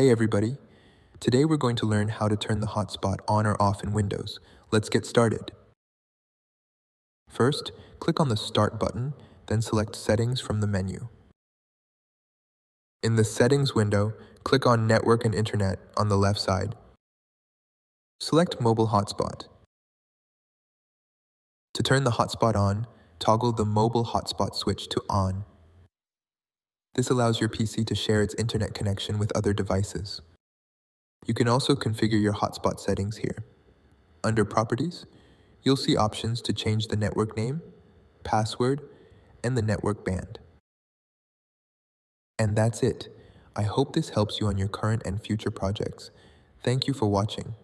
Hey everybody! Today we're going to learn how to turn the hotspot on or off in Windows. Let's get started. First, click on the Start button, then select Settings from the menu. In the Settings window, click on Network and Internet on the left side. Select Mobile Hotspot. To turn the hotspot on, toggle the Mobile Hotspot switch to On. This allows your PC to share its internet connection with other devices. You can also configure your hotspot settings here. Under Properties, you'll see options to change the network name, password, and the network band. And that's it. I hope this helps you on your current and future projects. Thank you for watching.